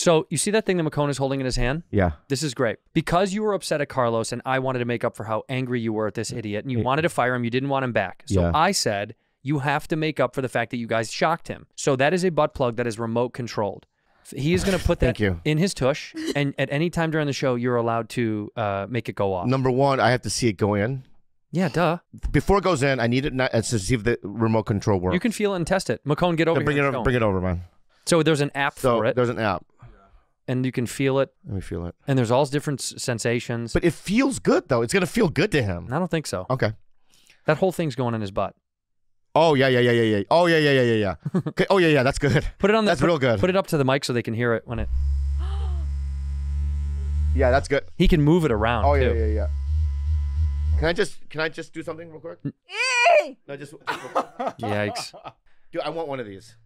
So you see that thing that McCone is holding in his hand? Yeah. This is great. Because you were upset at Carlos and I wanted to make up for how angry you were at this idiot and you wanted to fire him, you didn't want him back. So Yeah. I said, you have to make up for the fact that you guys shocked him. So that is a butt plug that is remote controlled. He is going to put that you. in his tush, and at any time during the show, you're allowed to uh, make it go off. Number one, I have to see it go in. Yeah, duh. Before it goes in, I need it not, to see if the remote control works. You can feel it and test it. McCone, get over bring here. it over. Bring it over, man. So there's an app So for it, there's an app. And you can feel it, Let me feel it. and there's all different s- sensations. But it feels good though. It's gonna feel good to him. I don't think so. Okay. That whole thing's going in his butt. Oh yeah, yeah, yeah, yeah, yeah. Oh yeah, yeah, yeah, yeah, yeah. okay. Oh yeah, yeah. That's good. Put it on the. That's put, real good. Put it up to the mic so they can hear it when it. Yeah, that's good. He can move it around Oh yeah, too. yeah, yeah. Can I just can I just do something real quick? No, just, just Yikes! dude, I want one of these.